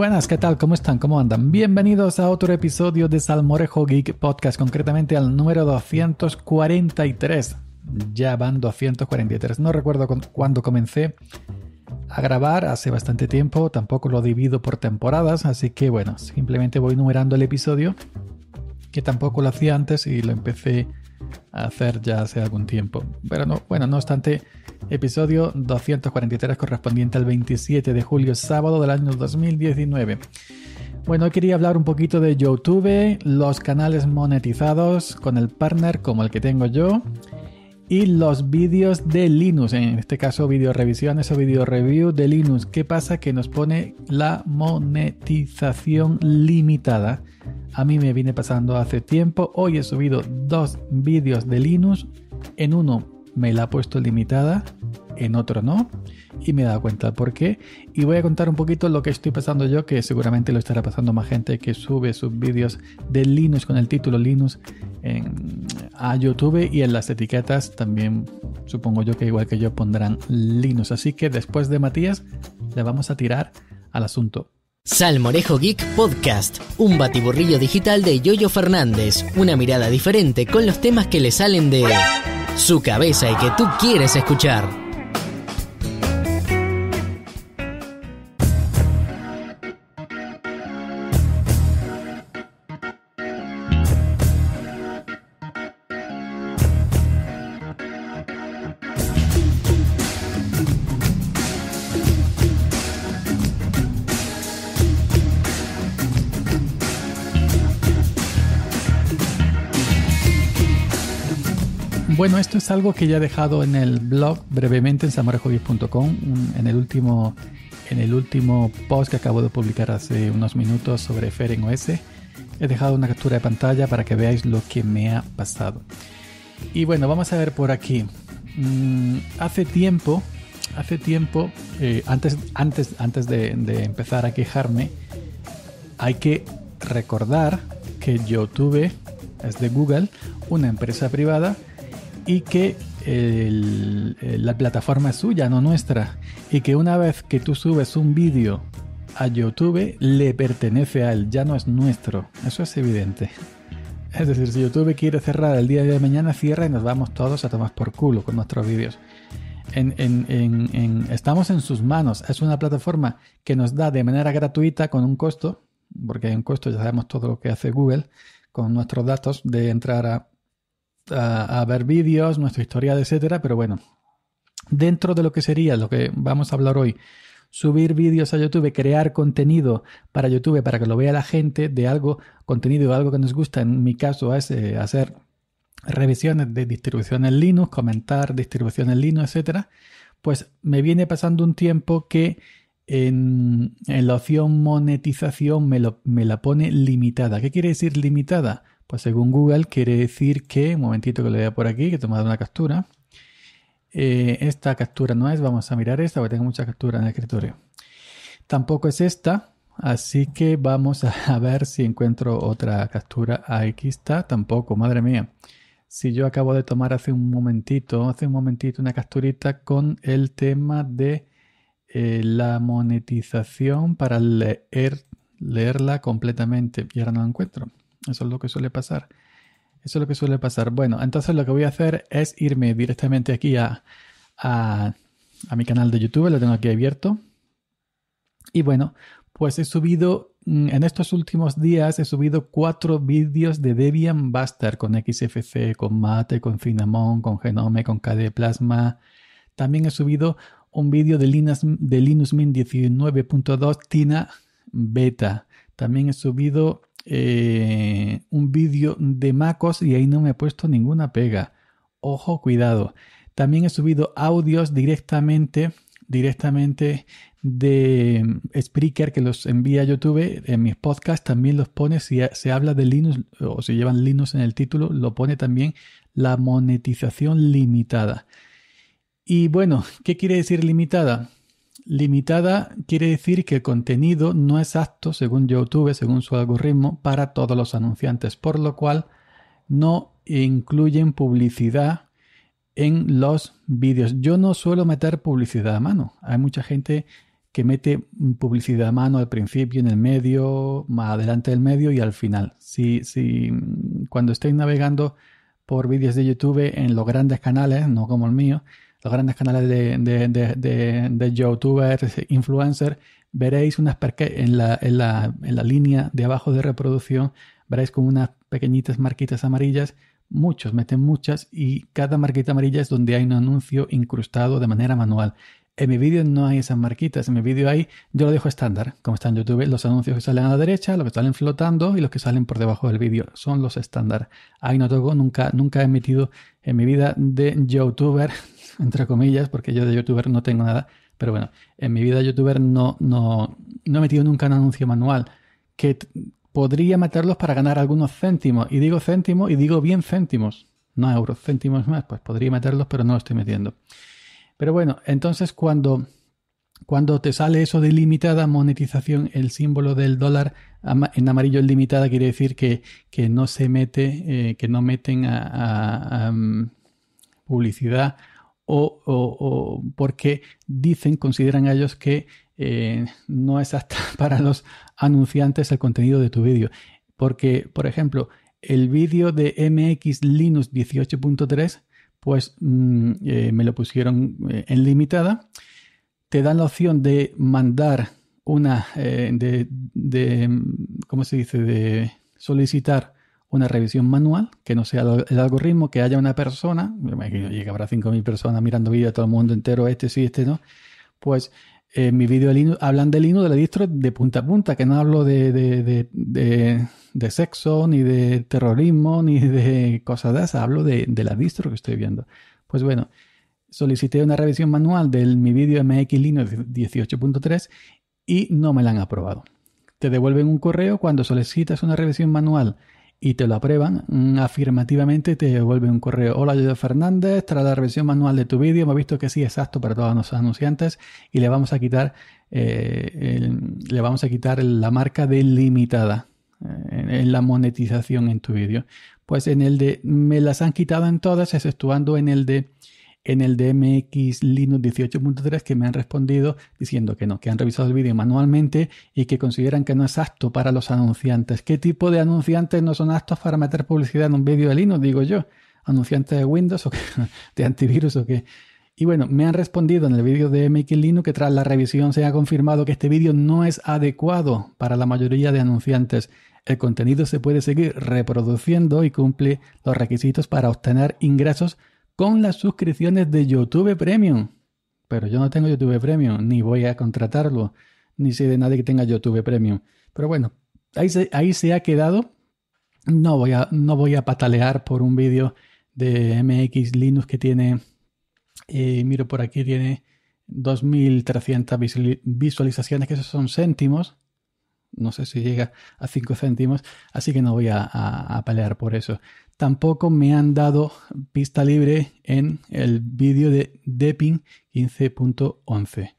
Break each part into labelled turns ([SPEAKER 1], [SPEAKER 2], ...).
[SPEAKER 1] Buenas, ¿qué tal? ¿Cómo están? ¿Cómo andan? Bienvenidos a otro episodio de Salmorejo Geek Podcast, concretamente al número 243. Ya van 243. No recuerdo cuándo comencé a grabar, hace bastante tiempo, tampoco lo divido por temporadas, así que bueno, simplemente voy numerando el episodio, que tampoco lo hacía antes y lo empecé hacer ya hace algún tiempo. Pero no, bueno, no obstante, episodio 243 correspondiente al 27 de julio, sábado del año 2019. Bueno, hoy quería hablar un poquito de YouTube, los canales monetizados con el partner como el que tengo yo y los vídeos de Linux, en este caso video revisiones o video review de Linux. ¿Qué pasa? Que nos pone la monetización limitada. A mí me viene pasando hace tiempo. Hoy he subido dos vídeos de Linux. En uno me la ha puesto limitada en otro no. Y me he dado cuenta por qué. Y voy a contar un poquito lo que estoy pasando yo, que seguramente lo estará pasando más gente que sube sus vídeos de Linux con el título Linux en, a YouTube y en las etiquetas también supongo yo que igual que yo pondrán Linux. Así que después de Matías le vamos a tirar al asunto.
[SPEAKER 2] Salmorejo Geek Podcast, un batiburrillo digital de Yoyo Fernández, una mirada diferente con los temas que le salen de su cabeza y que tú quieres escuchar.
[SPEAKER 1] Bueno, esto es algo que ya he dejado en el blog brevemente en samorejoguis.com en el último en el último post que acabo de publicar hace unos minutos sobre Feren OS. He dejado una captura de pantalla para que veáis lo que me ha pasado. Y bueno, vamos a ver por aquí. Mm, hace tiempo, hace tiempo, eh, antes, antes, antes de, de empezar a quejarme, hay que recordar que yo tuve, es de Google, una empresa privada y que la plataforma es suya, no nuestra. Y que una vez que tú subes un vídeo a YouTube, le pertenece a él, ya no es nuestro. Eso es evidente. Es decir, si YouTube quiere cerrar el día de mañana, cierra y nos vamos todos a tomar por culo con nuestros vídeos. estamos en sus manos. Es una plataforma que nos da de manera gratuita con un costo, porque hay un costo, ya sabemos todo lo que hace Google con nuestros datos de entrar a a, ver vídeos, nuestra historia, etcétera, pero bueno, dentro de lo que sería lo que vamos a hablar hoy, subir vídeos a YouTube, crear contenido para YouTube para que lo vea la gente de algo, contenido de algo que nos gusta, en mi caso es eh, hacer revisiones de distribución en Linux, comentar distribución en Linux, etcétera, pues me viene pasando un tiempo que en, la opción monetización me, me la pone limitada. ¿Qué quiere decir limitada? Pues según Google quiere decir que, un momentito que lo vea por aquí, que tomado una captura. Eh, esta captura no es, vamos a mirar esta, porque tengo mucha captura en el escritorio. Tampoco es esta, así que vamos a ver si encuentro otra captura. Aquí está, tampoco, madre mía. Si yo acabo de tomar hace un momentito, hace un momentito una capturita con el tema de eh, la monetización para leer, leerla completamente y ahora no la encuentro. Eso es lo que suele pasar. Eso es lo que suele pasar. Bueno, entonces lo que voy a hacer es irme directamente aquí a, a, mi canal de YouTube, lo tengo aquí abierto. Y bueno, pues he subido, mm, en estos últimos días he subido cuatro vídeos de Debian Buster con XFC, con Mate, con Cinnamon, con Genome, con KDE Plasma. También he subido un vídeo de Linux, de Linux Mint 19.2 Tina Beta. También he subido eh, un vídeo de MacOS y ahí no me he puesto ninguna pega. Ojo, cuidado. También he subido audios directamente, directamente de mm, Spreaker que los envía a YouTube. En mis podcasts también los pone, si se habla de Linux o si llevan Linux en el título, lo pone también la monetización limitada. Y bueno, ¿qué quiere decir limitada? Limitada quiere decir que el contenido no es apto, según YouTube, según su algoritmo, para todos los anunciantes, por lo cual no incluyen publicidad en los vídeos. Yo no suelo meter publicidad a mano. Hay mucha gente que mete publicidad a mano al principio, en el medio, más adelante del medio y al final. Si, si cuando estéis navegando por vídeos de YouTube en los grandes canales, no como el mío, los grandes canales de, de, de, youtubers, influencers, veréis unas en la, en, la, en la línea de abajo de reproducción, veréis como unas pequeñitas marquitas amarillas muchos meten muchas y cada marquita amarilla es donde hay un anuncio incrustado de manera manual. En mi vídeo no hay esas marquitas, en mi vídeo hay, yo lo dejo estándar, como está en YouTube, los anuncios que salen a la derecha, los que salen flotando y los que salen por debajo del vídeo, son los estándar. Ahí no toco, nunca, nunca he metido en mi vida de youtuber, entre comillas, porque yo de youtuber no tengo nada, pero bueno, en mi vida youtuber no, no, no he metido nunca un anuncio manual que podría meterlos para ganar algunos céntimos. Y digo céntimos y digo bien céntimos, no euros, céntimos más, pues podría meterlos, pero no lo estoy metiendo. Pero bueno, entonces cuando, cuando te sale eso de limitada monetización, el símbolo del dólar en amarillo limitada quiere decir que, que no se mete, eh, que no meten a, mm, publicidad o, o, porque dicen, consideran ellos que eh, no es hasta para los anunciantes el contenido de tu vídeo. Porque, por ejemplo, el vídeo de MX Linux 18.3, pues mm, eh, me lo pusieron eh, en limitada. Te dan la opción de mandar una, de, de, ¿cómo se dice? De solicitar una revisión manual, que no sea el algoritmo, que haya una persona, que habrá 5.000 personas mirando vídeos, todo el mundo entero, este sí, este no, pues mi hablan del Linux de la distro de punta a punta, que no hablo de, de, sexo, ni de terrorismo, ni de cosas de esas, hablo de, la distro que estoy viendo. Pues bueno, solicité una revisión manual de mi vídeo MX Linux 18.3 y no me la han aprobado. Te devuelven un correo cuando solicitas una revisión manual y te lo aprueban, mm, afirmativamente te devuelve un correo. Hola, yo Fernández, tras la revisión manual de tu vídeo, hemos visto que sí, exacto para todos los anunciantes y le vamos a quitar, eh, le vamos a quitar la marca de limitada eh, en la monetización en tu vídeo. Pues en el de, me las han quitado en todas, exceptuando en el de en el DMX Linux 18.3 que me han respondido diciendo que no, que han revisado el vídeo manualmente y que consideran que no es apto para los anunciantes. ¿Qué tipo de anunciantes no son aptos para meter publicidad en un vídeo de Linux? Digo yo. ¿Anunciantes de Windows o de antivirus o qué? Y bueno, me han respondido en el vídeo de MX Linux que tras la revisión se ha confirmado que este vídeo no es adecuado para la mayoría de anunciantes. El contenido se puede seguir reproduciendo y cumple los requisitos para obtener ingresos con las suscripciones de YouTube Premium. Pero yo no tengo YouTube Premium, ni voy a contratarlo, ni sé de nadie que tenga YouTube Premium. Pero bueno, ahí se, ha quedado. No voy, a, no voy a patalear por un vídeo de MX Linux que tiene, eh, miro por aquí, tiene 2.300 visualizaciones, que esos son céntimos. No sé si llega a 5 céntimos, así que no voy a, a pelear por eso tampoco me han dado pista libre en el vídeo de Depin 15.11.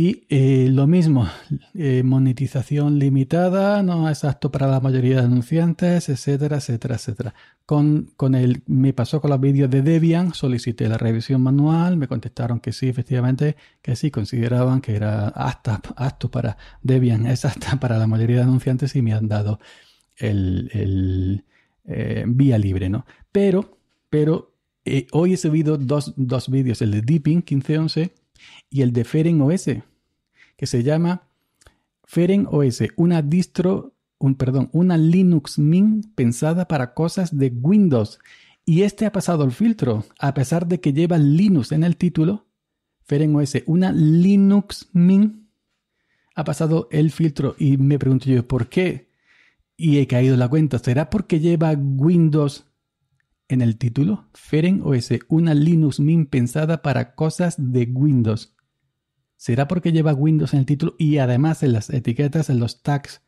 [SPEAKER 1] Y eh, lo mismo, eh, monetización limitada, no es apto para la mayoría de anunciantes, etcétera, etcétera, etcétera. Con, con el, me pasó con los vídeos de Debian, solicité la revisión manual, me contestaron que sí, efectivamente, que sí, consideraban que era apto, apto para Debian, es apta para la mayoría de anunciantes y me han dado el eh, vía libre, ¿no? Pero, pero hoy he subido dos, dos vídeos, el de Deepin 1511 y el de Feren OS, que se llama Feren OS, una distro, un, perdón, una Linux Mint pensada para cosas de Windows. Y este ha pasado el filtro, a pesar de que lleva Linux en el título, Feren OS, una Linux Mint, ha pasado el filtro y me pregunto yo, ¿por qué? y he caído la cuenta. ¿Será porque lleva Windows en el título? Feren OS, una Linux Mint pensada para cosas de Windows. ¿Será porque lleva Windows en el título y además en las etiquetas, en los tags,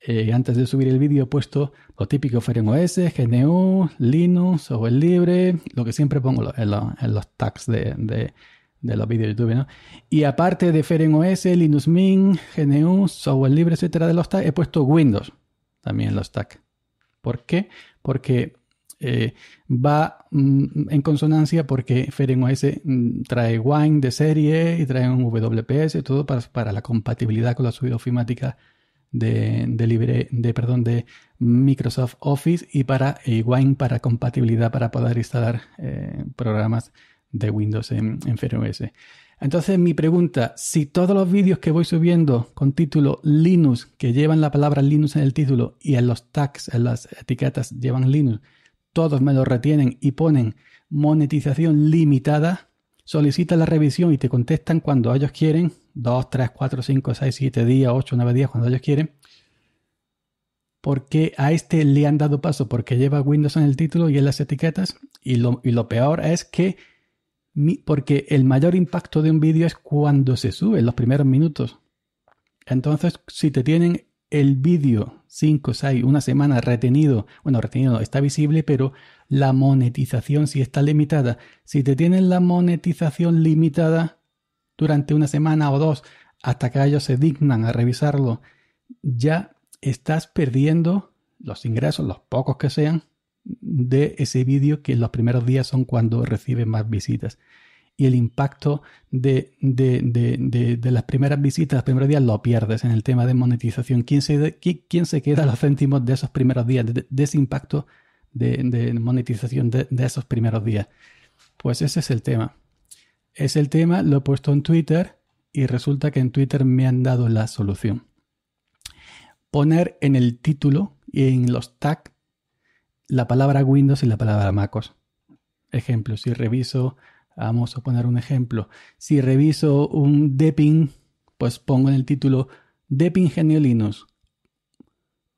[SPEAKER 1] eh, antes de subir el vídeo he puesto lo típico Feren OS, GNU, Linux, software libre, lo que siempre pongo en, los tags de, los vídeos de YouTube. Y aparte de Feren OS, Linux Mint, GNU, software libre, etcétera, de los tags, he puesto Windows también los tags. ¿Por qué? Porque eh, va mm, en consonancia porque FedOS mm, trae Wine de serie y trae un WPS todo para, la compatibilidad con la subida ofimática de, de, de, perdón, de Microsoft Office y para Wine para compatibilidad para poder instalar eh, programas de Windows en, en. Entonces mi pregunta, si todos los vídeos que voy subiendo con título Linux, que llevan la palabra Linux en el título y en los tags, en las etiquetas llevan Linux, todos me lo retienen y ponen monetización limitada, solicita la revisión y te contestan cuando ellos quieren, 2, 3, 4, 5, 6, 7 días, 8, 9 días, cuando ellos quieren. Porque a este le han dado paso porque lleva Windows en el título y en las etiquetas. Y lo, y lo peor es que porque el mayor impacto de un vídeo es cuando se sube, en los primeros minutos. Entonces, si te tienen el vídeo 5, 6, una semana retenido, bueno, retenido está visible, pero la monetización sí está limitada. Si te tienen la monetización limitada durante una semana o dos, hasta que ellos se dignan a revisarlo, ya estás perdiendo los ingresos, los pocos que sean, de ese vídeo que en los primeros días son cuando recibe más visitas. Y el impacto de, las primeras visitas, los primeros días, lo pierdes en el tema de monetización. ¿Quién se, quién se queda los céntimos de esos primeros días, de, ese impacto de, monetización de, esos primeros días? Pues ese es el tema. Es el tema, lo he puesto en Twitter y resulta que en Twitter me han dado la solución. Poner en el título y en los tags la palabra Windows y la palabra MacOS. Ejemplo, si reviso, vamos a poner un ejemplo. Si reviso un Depping, pues pongo en el título Depping Genio Linux.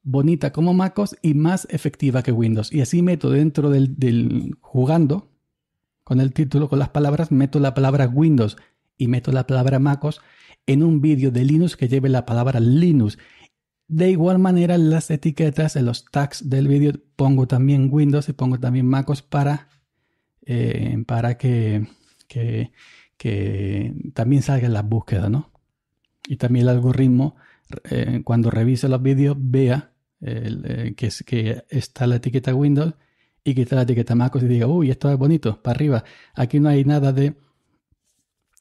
[SPEAKER 1] Bonita como MacOS y más efectiva que Windows. Y así meto dentro del, del jugando con el título, con las palabras, meto la palabra Windows y meto la palabra MacOS en un vídeo de Linux que lleve la palabra Linux de igual manera, las etiquetas, en los tags del vídeo, pongo también Windows y pongo también MacOS para, eh, para que, que, también salgan las búsquedas, ¿no? Y también el algoritmo, eh, cuando revise los vídeos, vea eh, que, que está la etiqueta Windows y que está la etiqueta MacOS y diga, uy, esto es bonito, para arriba. Aquí no hay nada de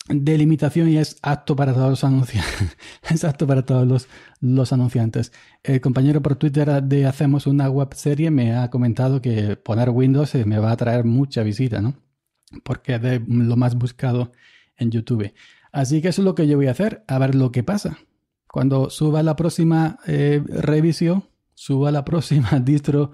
[SPEAKER 1] delimitación y es apto para todos los anunciantes. es apto para todos los, anunciantes. El compañero por Twitter de Hacemos una web serie me ha comentado que poner Windows me va a traer mucha visita, ¿no? Porque es de lo más buscado en YouTube. Así que eso es lo que yo voy a hacer, a ver lo que pasa. Cuando suba la próxima eh, revisión, suba la próxima distro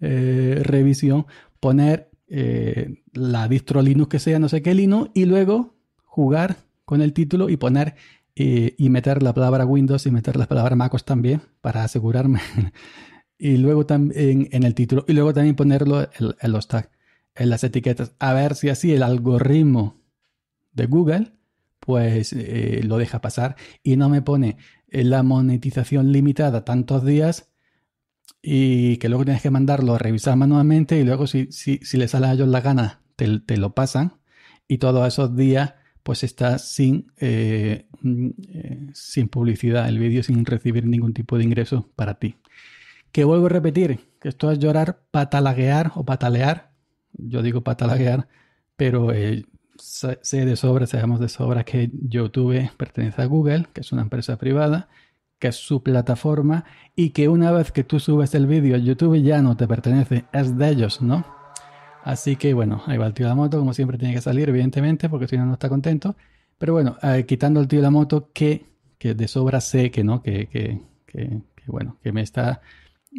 [SPEAKER 1] eh, revisión, poner eh, la distro Linux que sea, no sé qué Linux, y luego jugar con el título y poner eh, y meter la palabra Windows y meter la palabra MacOS también para asegurarme. y luego también en el título y luego también ponerlo en, los tags, en las etiquetas, a ver si así el algoritmo de Google pues eh, lo deja pasar y no me pone la monetización limitada tantos días y que luego tienes que mandarlo a revisar manualmente y luego si, si, si le sale a ellos la gana te, te lo pasan y todos esos días pues está sin, eh, mm, eh, sin publicidad el vídeo, sin recibir ningún tipo de ingreso para ti. Que vuelvo a repetir, que esto es llorar, patalaguear o patalear. Yo digo patalaguear, pero eh, sé de sobra, sabemos de sobra que YouTube pertenece a Google, que es una empresa privada, que es su plataforma y que una vez que tú subes el vídeo, YouTube ya no te pertenece, es de ellos, ¿no? Así que bueno, ahí va el tío de la moto, como siempre tiene que salir, evidentemente, porque si no, no está contento. Pero bueno, eh, quitando el tío de la moto, que, que de sobra sé que no, que, que, que bueno, que me está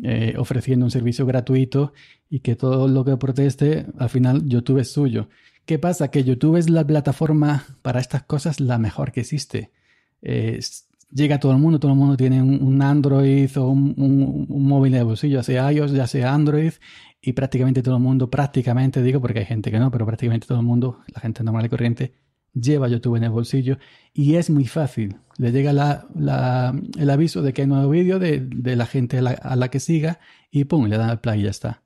[SPEAKER 1] eh, ofreciendo un servicio gratuito y que todo lo que proteste, al final YouTube es suyo. ¿Qué pasa? Que YouTube es la plataforma para estas cosas la mejor que existe. llega a todo el mundo, todo el mundo tiene un, Android o un, un, móvil de bolsillo, ya sea iOS, ya sea Android, y prácticamente todo el mundo, prácticamente digo porque hay gente que no, pero prácticamente todo el mundo, la gente normal y corriente, lleva YouTube en el bolsillo y es muy fácil. Le llega el aviso de que hay nuevo vídeo de, la gente a la, que siga y pum, le dan al play y ya está.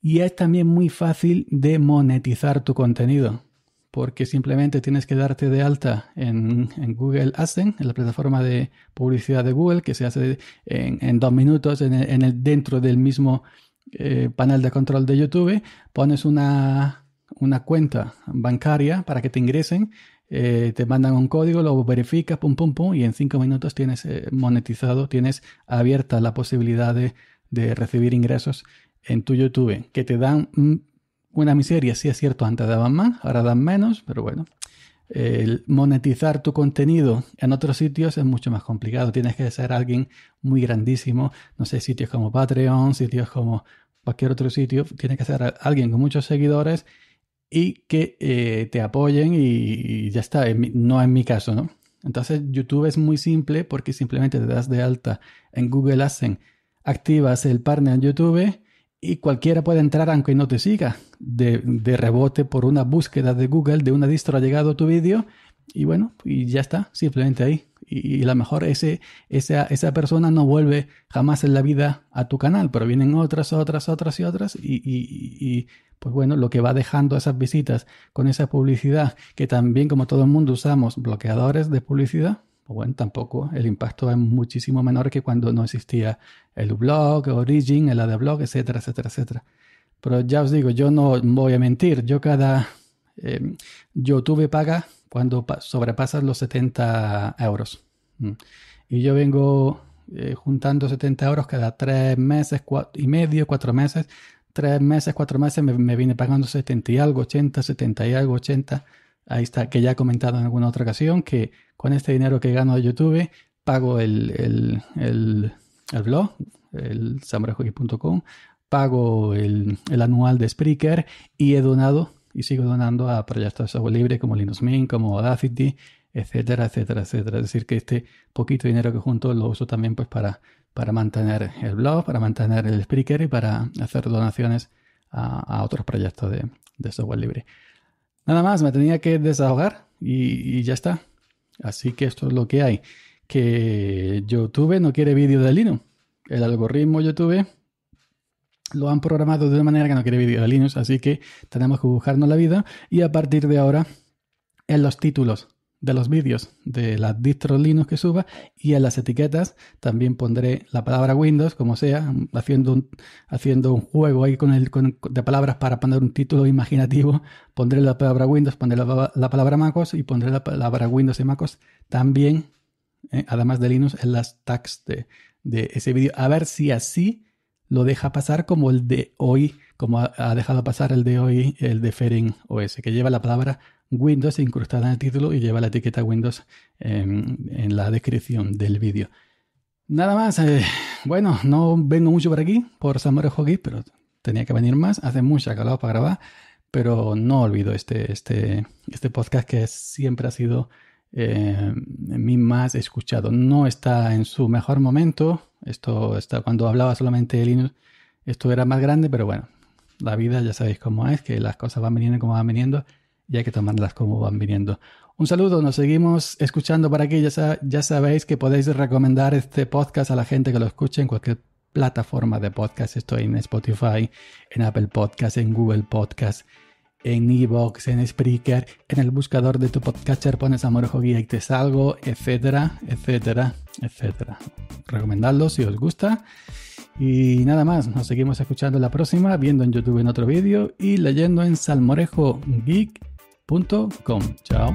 [SPEAKER 1] Y es también muy fácil de monetizar tu contenido porque simplemente tienes que darte de alta en, Google AdSense, en la plataforma de publicidad de Google, que se hace en, dos minutos en el, dentro del mismo eh, panel de control de YouTube, pones una, una cuenta bancaria para que te ingresen, eh, te mandan un código, lo verificas, pum, pum, pum, y en cinco minutos tienes eh, monetizado, tienes abierta la posibilidad de, de, recibir ingresos en tu YouTube, que te dan una miseria, sí es cierto, antes daban más, ahora dan menos, pero bueno, el monetizar tu contenido en otros sitios es mucho más complicado. Tienes que ser alguien muy grandísimo. No sé, sitios como Patreon, sitios como cualquier otro sitio. Tienes que ser alguien con muchos seguidores y que eh, te apoyen y, ya está. no en mi caso, ¿no? Entonces YouTube es muy simple porque simplemente te das de alta en Google AdSense, activas el partner en YouTube y cualquiera puede entrar aunque no te siga de, rebote por una búsqueda de Google de una distro ha llegado tu vídeo y bueno, y ya está, simplemente ahí. Y, a lo mejor ese, esa, esa persona no vuelve jamás en la vida a tu canal, pero vienen otras, otras, otras y otras y, y pues bueno, lo que va dejando esas visitas con esa publicidad, que también como todo el mundo usamos bloqueadores de publicidad, bueno, tampoco el impacto es muchísimo menor que cuando no existía el blog, Origin, el AdBlog, etcétera, etcétera, etcétera. Pero ya os digo, yo no voy a mentir, yo cada eh, YouTube paga cuando sobrepasas los 70 euros. Mm. Y yo vengo eh, juntando 70 euros cada tres meses y medio, cuatro meses. Tres meses, cuatro meses me, me vine pagando 70 y algo, 80, 70 y algo, 80. Ahí está, que ya he comentado en alguna otra ocasión que con este dinero que gano de YouTube pago el, el, el, blog, el samurajoki.com, pago el, el, anual de Spreaker y he donado y sigo donando a proyectos de software libre como Linux Mint, como Audacity, etcétera, etcétera, etcétera. Es decir, que este poquito dinero que junto lo uso también pues para, para mantener el blog, para mantener el Spreaker y para hacer donaciones a, a otros proyectos de, de software libre. Nada más, me tenía que desahogar y, ya está. Así que esto es lo que hay. Que YouTube no quiere vídeo de Linux. El algoritmo YouTube lo han programado de una manera que no quiere vídeo de Linux, así que tenemos que buscarnos la vida y a partir de ahora en los títulos de los vídeos de las distros Linux que suba y en las etiquetas también pondré la palabra Windows, como sea, haciendo un, haciendo un juego ahí con el, de palabras para poner un título imaginativo. Pondré la palabra Windows, pondré la, palabra MacOS y pondré la palabra Windows y MacOS también, eh, además de Linux, en las tags de, de ese vídeo. A ver si así lo deja pasar como el de hoy, como ha, dejado pasar el de hoy, el de Fering OS, que lleva la palabra Windows incrustada en el título y lleva la etiqueta Windows en, la descripción del vídeo. Nada más, eh, bueno, no vengo mucho por aquí, por Samurai Hockey, pero tenía que venir más. Hace mucha calor para grabar, pero no olvido este, este, este podcast que siempre ha sido eh, mi más escuchado. No está en su mejor momento. Esto está cuando hablaba solamente de Linux. Esto era más grande, pero bueno, la vida ya sabéis cómo es, que las cosas van viniendo como van viniendo y hay que tomarlas como van viniendo. Un saludo, nos seguimos escuchando por aquí. Ya, ya sabéis que podéis recomendar este podcast a la gente que lo escuche en cualquier plataforma de podcast. Estoy en Spotify, en Apple Podcast, en Google Podcast, en Evox, en Spreaker, en el buscador de tu podcatcher pones Amor Guía y te salgo, etcétera, etcétera, etcétera. Recomendadlo si os gusta. Y nada más, nos seguimos escuchando la próxima, viendo en YouTube en otro vídeo y leyendo en salmorejogeek.com punto com. Chao.